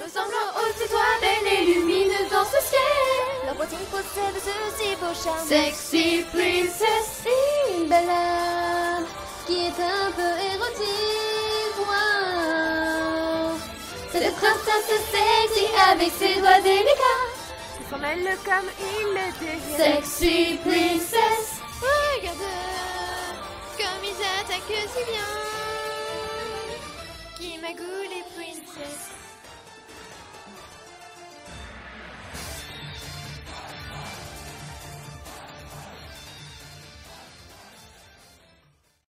Ressemblant aux étoiles, belle et lumineuse dans ce ciel. Leur poitrine possède ce si beau charme. Sexy princess. Une belle âme qui est un peu érotique. Wow. Cette princesse sexy avec ses doigts délicats. Ce sont elle comme il le désire. Sexy princess. Regarde comme ils attaquent si bien. Qui magouille les princesses.